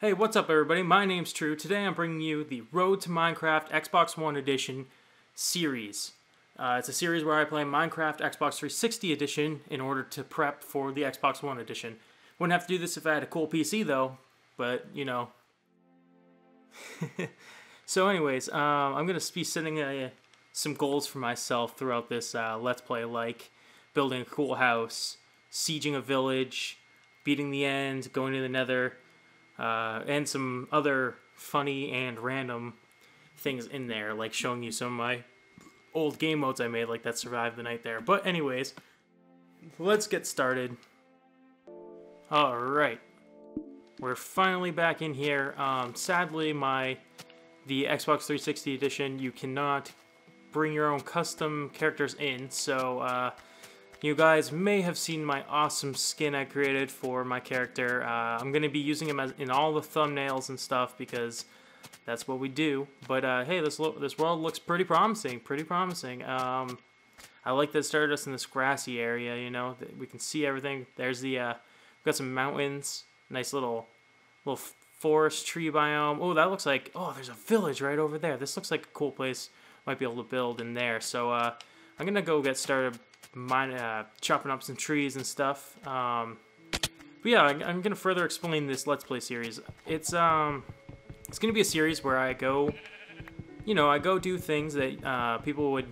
Hey, what's up, everybody? My name's True. Today I'm bringing you the Road to Minecraft Xbox One Edition series. Uh, it's a series where I play Minecraft Xbox 360 Edition in order to prep for the Xbox One Edition. Wouldn't have to do this if I had a cool PC, though, but you know. so, anyways, um, I'm going to be setting uh, some goals for myself throughout this uh, Let's Play, like building a cool house, sieging a village, beating the end, going to the nether uh, and some other funny and random things in there, like showing you some of my old game modes I made, like that survived the night there. But anyways, let's get started. All right, we're finally back in here. Um, sadly, my the Xbox 360 edition, you cannot bring your own custom characters in, so uh, you guys may have seen my awesome skin I created for my character. Uh, I'm going to be using him as, in all the thumbnails and stuff because that's what we do. But uh, hey, this this world looks pretty promising, pretty promising. Um, I like that it started us in this grassy area, you know, we can see everything. There's the, uh, we've got some mountains, nice little, little forest tree biome. Oh, that looks like, oh, there's a village right over there. This looks like a cool place, might be able to build in there. So, uh, I'm gonna go get started mine, uh, chopping up some trees and stuff. Um, but yeah, I, am gonna further explain this Let's Play series. It's um, it's gonna be a series where I go, you know, I go do things that uh, people would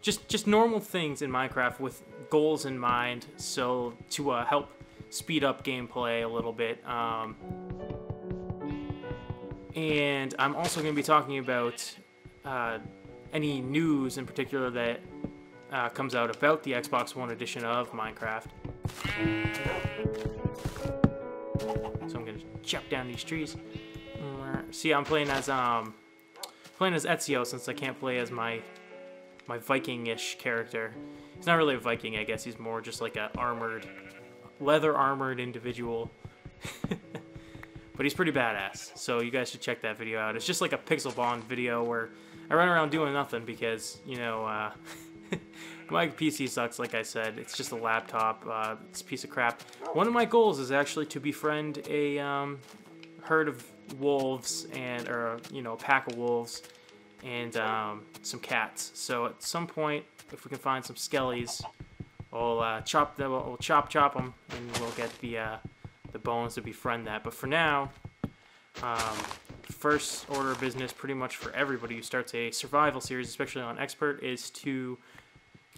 just just normal things in Minecraft with goals in mind, so to uh, help speed up gameplay a little bit. Um, and I'm also to be talking about uh, any news in particular that uh, comes out about the Xbox One edition of Minecraft. So I'm gonna chop down these trees. See, I'm playing as um, playing as Ezio since I can't play as my my Viking-ish character. He's not really a Viking, I guess. He's more just like a armored, leather armored individual. but he's pretty badass. So you guys should check that video out. It's just like a Pixelmon video where I run around doing nothing because you know. Uh, my PC sucks, like I said. It's just a laptop. Uh, it's a piece of crap. One of my goals is actually to befriend a um, herd of wolves and, or you know, a pack of wolves and um, some cats. So at some point, if we can find some skellies, we'll uh, chop them. We'll chop chop them, and we'll get the uh, the bones to befriend that. But for now, um, first order of business, pretty much for everybody who starts a survival series, especially on expert, is to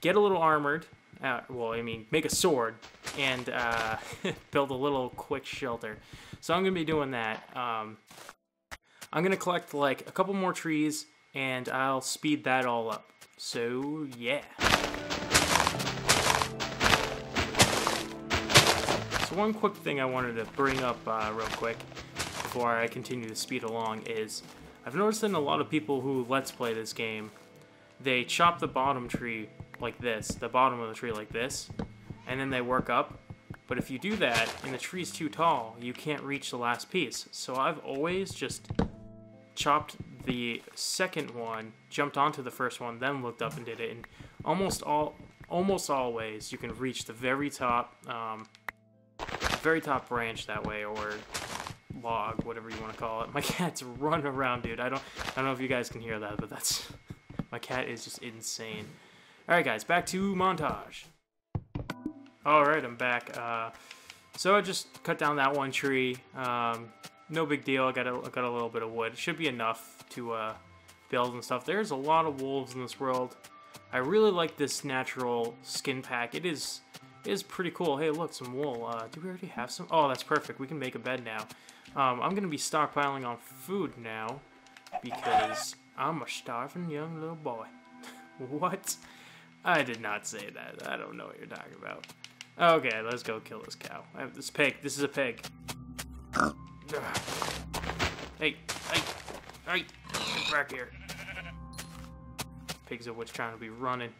get a little armored. Uh, well, I mean, make a sword and uh, build a little quick shelter. So I'm gonna be doing that. Um, I'm gonna collect like a couple more trees and I'll speed that all up. So yeah. So one quick thing I wanted to bring up uh, real quick before I continue to speed along is I've noticed that a lot of people who let's play this game, they chop the bottom tree like this, the bottom of the tree like this, and then they work up. But if you do that and the tree's too tall, you can't reach the last piece. So I've always just chopped the second one, jumped onto the first one, then looked up and did it. And almost all, almost always, you can reach the very top, um, very top branch that way, or log, whatever you want to call it. My cat's running around, dude. I don't, I don't know if you guys can hear that, but that's, my cat is just insane. Alright guys, back to montage. Alright, I'm back. Uh, so I just cut down that one tree. Um, no big deal, I got, a, I got a little bit of wood. It should be enough to uh, build and stuff. There's a lot of wolves in this world. I really like this natural skin pack. It is is pretty cool. Hey, look, some wool. Uh, do we already have some? Oh, that's perfect. We can make a bed now. Um, I'm to be stockpiling on food now because I'm a starving young little boy. what? I did not say that. I don't know what you're talking about. Okay, let's go kill this cow. I have this pig. This is a pig. Hey, hey, hey, get back here. Pigs are what's trying to be running.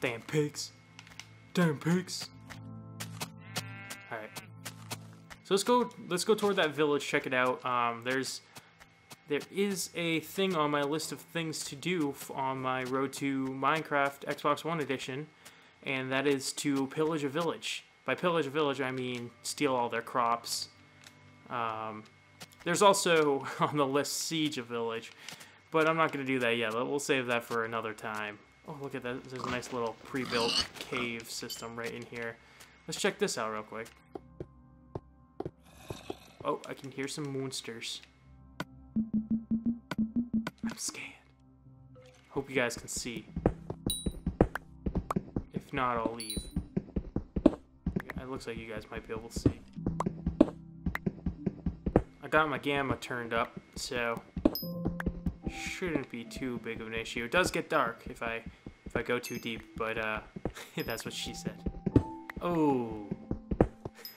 Damn pigs. Damn pigs. Alright. So let's go let's go toward that village, check it out. Um, there's there is a thing on my list of things to do on my road to Minecraft Xbox One edition, and that is to pillage a village. By pillage a village, I mean steal all their crops, Um, there's also on the list Siege a Village, but I'm not going to do that yet. We'll save that for another time. Oh, look at that. There's a nice little pre-built cave system right in here. Let's check this out real quick. Oh, I can hear some monsters. I'm scared. Hope you guys can see. If not, I'll leave. It looks like you guys might be able to see. I got my gamma turned up, so shouldn't be too big of an issue. It does get dark if I if I go too deep, but uh, that's what she said. Oh.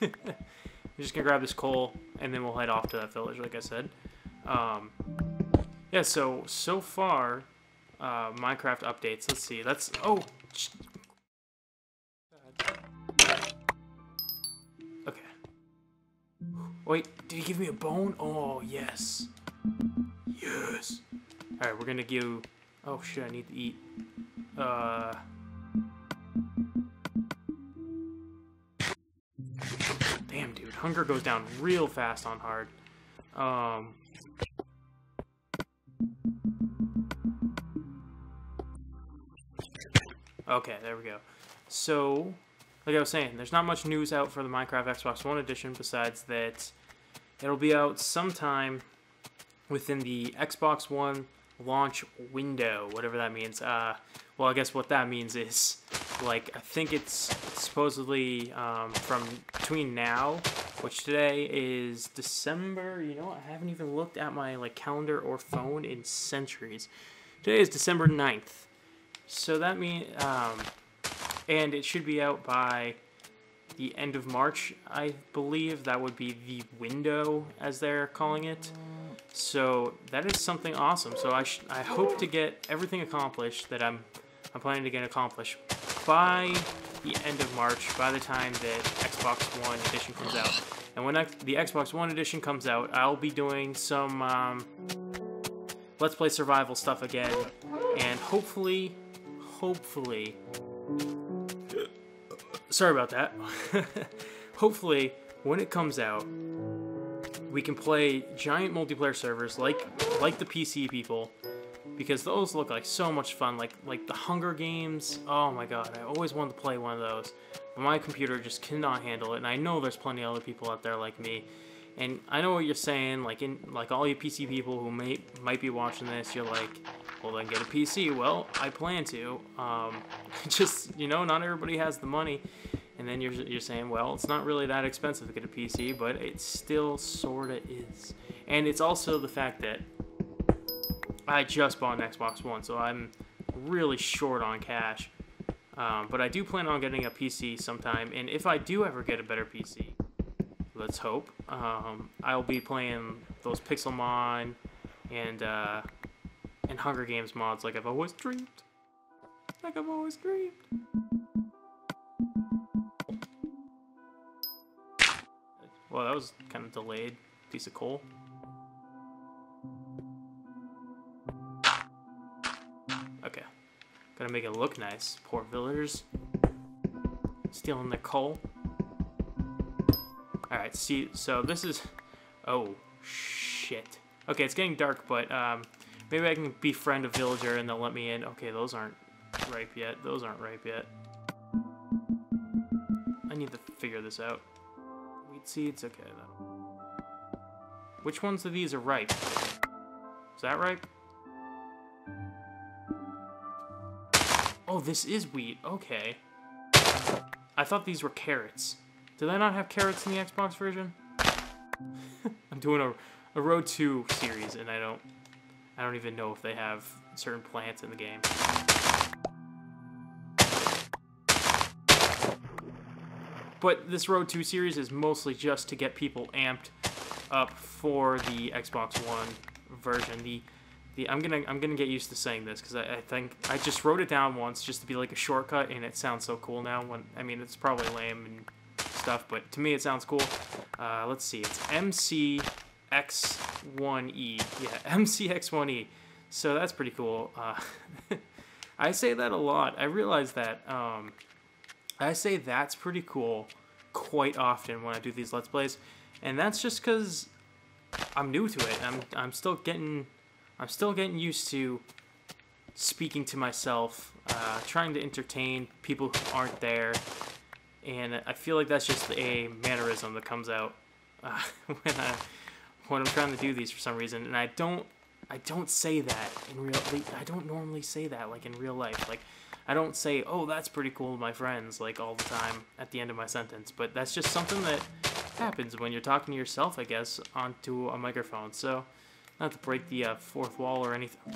I'm just gonna grab this coal, and then we'll head off to that village, like I said. Um, yeah, so, so far, uh, Minecraft updates. Let's see. That's, oh. Okay. Wait, did he give me a bone? Oh, yes. Yes. Alright, we're gonna give... Oh, shit, I need to eat. Uh... Hunger goes down real fast on hard. Um... Okay, there we go. So, like I was saying, there's not much news out for the Minecraft Xbox One edition besides that it'll be out sometime within the Xbox One launch window, whatever that means. Uh, well, I guess what that means is, like, I think it's supposedly um, from between now, which today is December. You know? I haven't even looked at my like calendar or phone in centuries. Today is December 9th. So that means, um, and it should be out by the end of March, I believe. That would be the window, as they're calling it. So that is something awesome. So I I hope to get everything accomplished that I'm I'm planning to get accomplished by the end of March, by the time that Xbox One edition comes out. And when the Xbox One edition comes out, I'll be doing some um, Let's Play Survival stuff again, and hopefully, hopefully, sorry about that. hopefully, when it comes out, we can play giant multiplayer servers like like the PC people because those look like so much fun like like the Hunger Games. Oh my god I always wanted to play one of those. But my computer just cannot handle it and I know there's plenty of other people out there like me. And I know what you're saying like in like all you PC people who may might be watching this you're like well then get a PC well I plan to um, just you know not everybody has the money. And then you're, you're saying, well, it's not really that expensive to get a PC, but it still sort of is. And it's also the fact that I just bought an Xbox One, so I'm really short on cash. Um, but I do plan on getting a PC sometime, and if I do ever get a better PC, let's hope, um, I'll be playing those Pixelmon and uh, and Hunger Games mods like I've always dreamed. Like I've always dreamed. Well, that was kind of delayed. Piece of coal. Gotta make it look nice. Poor villagers. Stealing the coal. Alright, see, so this is... Oh, shit. Okay, it's getting dark, but um, maybe I can befriend a villager and they'll let me in. Okay, those aren't ripe yet. Those aren't ripe yet. I need to figure this out Wheat seeds? Okay, then. Which ones of these are ripe? Is that ripe? Oh, this is wheat. Okay. I thought these were carrots. Did I not have carrots in the Xbox version? I'm doing a, a Road 2 series, and I don't... I don't even know if they have certain plants in the game. But this Road 2 series is mostly just to get people amped up for the Xbox One version. The the I'm gonna I'm gonna get used to saying this because I, I, think I just wrote it down once just to be like a shortcut, and it sounds so cool now. When I mean it's probably lame and stuff, but to me it sounds cool. Uh, let's see, it's MCX1E. Yeah, MCX1E. So that's pretty cool. Uh, I say that a lot. I realize that. Um, I say that's pretty cool quite often when I do these Let's Plays. and that's just because I'm new to it. I'm I'm still getting I'm still getting used to speaking to myself, uh, trying to entertain people who aren't there, and I feel like that's just a mannerism that comes out uh, when I when I'm trying to do these for some reason, and I don't I don't say that in real. I don't normally say that like in real life. Like I don't say, "Oh, that's pretty cool" my friends like all the time at the end of my sentence. But that's just something that happens when you're talking to yourself, I guess, onto a microphone. So not to break the uh, fourth wall or anything.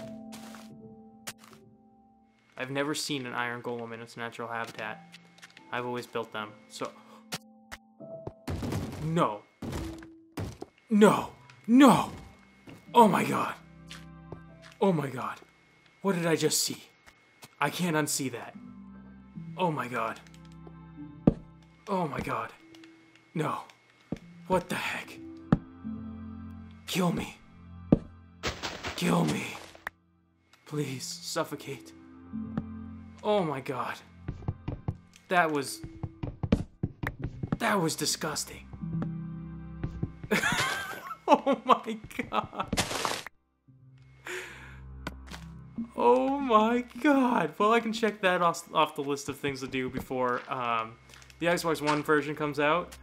I've never seen an iron golem in its natural habitat. I've always built them. So no. No. No. Oh my god. Oh my god. What did I just see? I can't unsee that. Oh my god. Oh my god. No. What the heck? Kill me. Kill me. Please, suffocate. Oh my god. That was... That was disgusting. oh my god. Oh my god. Well, I can check that off, off the list of things to do before um, the Xbox One version comes out.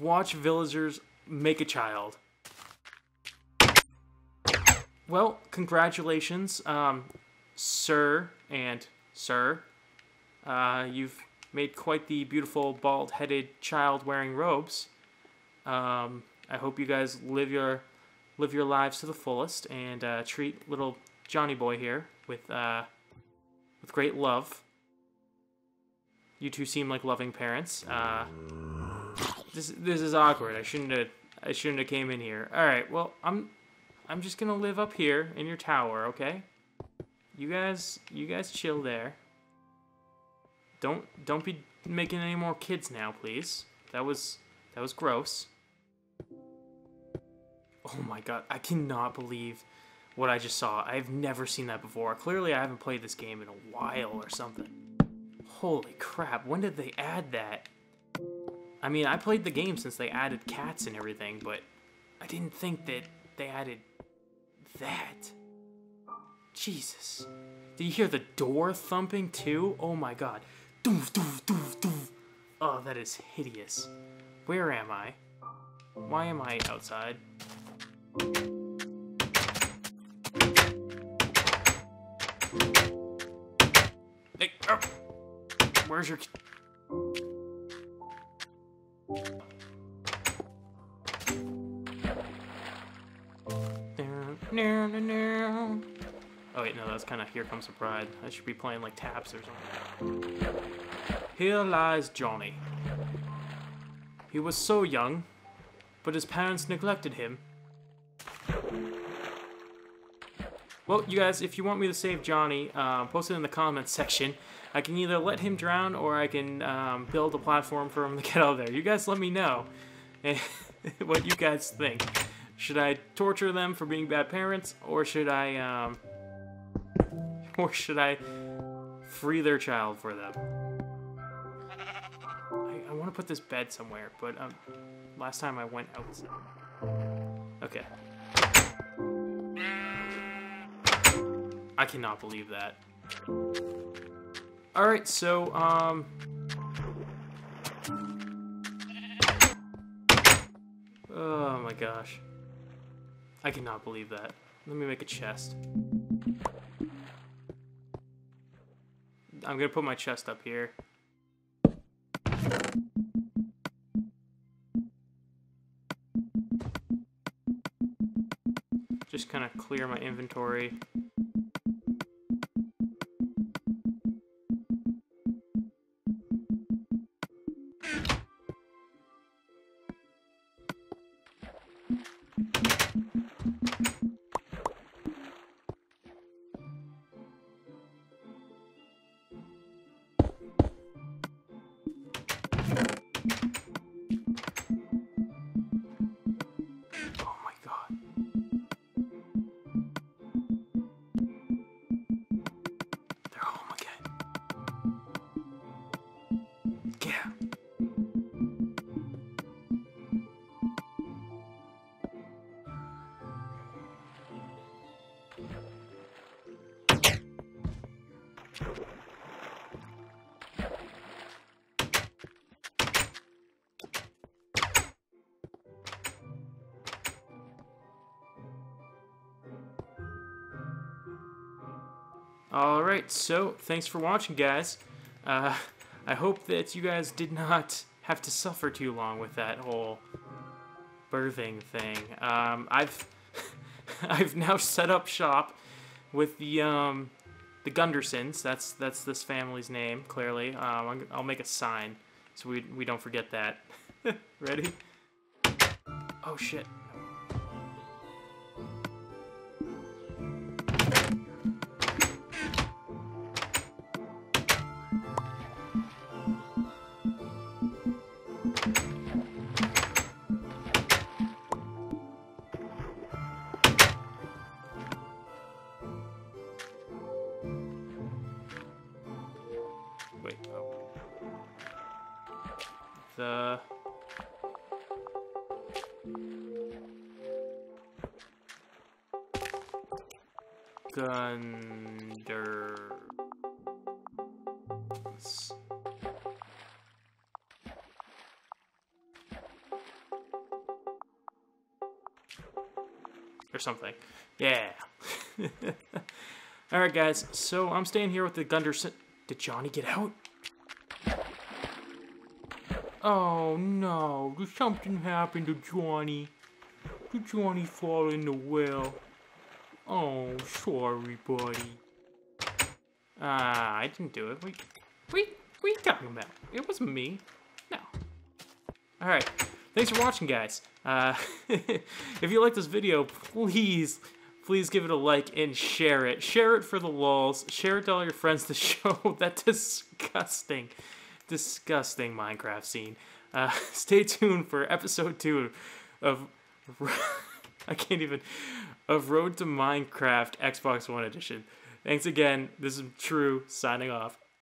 Watch villagers make a child. Well, congratulations, um, sir and sir. Uh, you've made quite the beautiful bald-headed child wearing robes. Um, I hope you guys live your live your lives to the fullest and uh, treat little Johnny Boy here with uh, with great love. You two seem like loving parents. Uh, this this is awkward. I shouldn't have I shouldn't have came in here. All right. Well, I'm I'm just gonna live up here in your tower. Okay. You guys you guys chill there. Don't don't be making any more kids now, please. That was that was gross. Oh my god, I cannot believe what I just saw. I've never seen that before. Clearly I haven't played this game in a while or something. Holy crap, when did they add that? I mean, I played the game since they added cats and everything, but I didn't think that they added that. Jesus. Did you hear the door thumping too? Oh my god. Doof, doof, doof, doof. Oh, that is hideous. Where am I? Why am I outside? Hey, oh. Where's your... Oh wait, no, that's kind of Here Comes the Bride. I should be playing like taps or something. Here lies Johnny. He was so young, but his parents neglected him. Well, you guys, if you want me to save Johnny, uh, post it in the comments section. I can either let him drown or I can um, build a platform for him to get out of there. You guys let me know what you guys think. Should I torture them for being bad parents, or should I, um, or should I free their child for them? I, I want to put this bed somewhere, but um, last time I went outside. Okay. I cannot believe that. Alright, so, um... Oh my gosh. I cannot believe that. Let me make a chest. I'm gonna put my chest up here. Just kind of clear my inventory. All right, so thanks for watching, guys. Uh, I hope that you guys did not have to suffer too long with that whole birthing thing. Um, I've I've now set up shop with the um, the Gundersons. That's that's this family's name. Clearly, um, I'll make a sign so we we don't forget that. Ready? Oh shit. Gunder. Or something. Yeah. Alright, guys. So I'm staying here with the Gunderson. Did Johnny get out? Oh no, something happen to Johnny? Did Johnny fall in the well? Oh, sorry, buddy. Ah, I didn't do it. What are you talking about? It wasn't me. No. Alright, thanks for watching, guys. Uh, if you like this video, please, please give it a like and share it. Share it for the lulz. Share it to all your friends to show that disgusting, disgusting Minecraft scene. Uh, stay tuned for episode two of... I can't even of Road to Minecraft Xbox One Edition. Thanks again. This is True signing off.